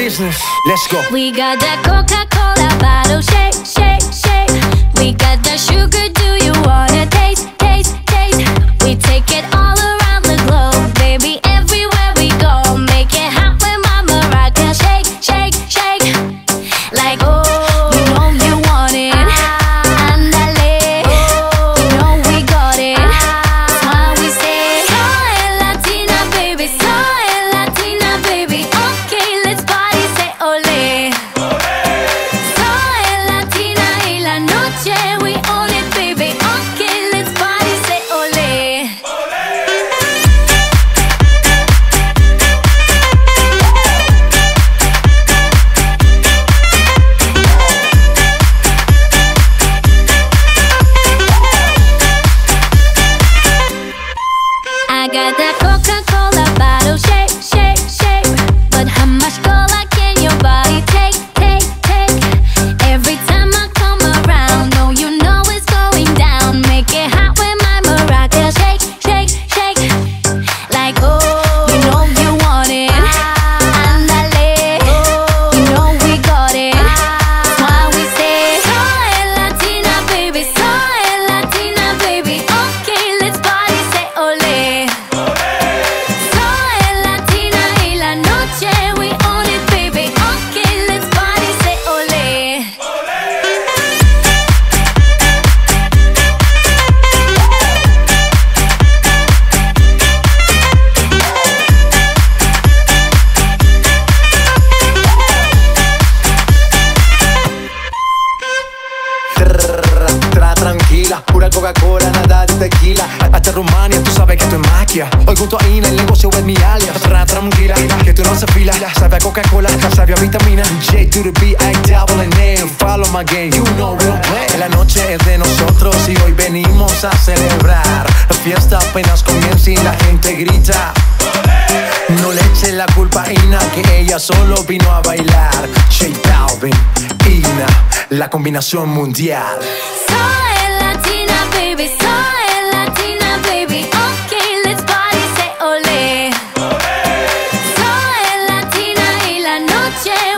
business. Let's go. We got that Coca Cola bottle shake, shake, shake. We got that sugar, Coca-Cola bottle shake, Coca-Cola, nada de tequila. Hasta Rumania, tú sabes que esto es magia. Hoy junto a Ina, el negocio es mi alias. Tra tranquila, que tú no se fila. Sabe a Coca-Cola, sabe a vitamina. J to the B, I double N. Follow my game, you know we don't play. La noche es de nosotros y hoy venimos a celebrar. La fiesta apenas comienza y la gente grita. No le eche la culpa a Ina, que ella solo vino a bailar. J Balvin, Ina, la combinación mundial. yeah.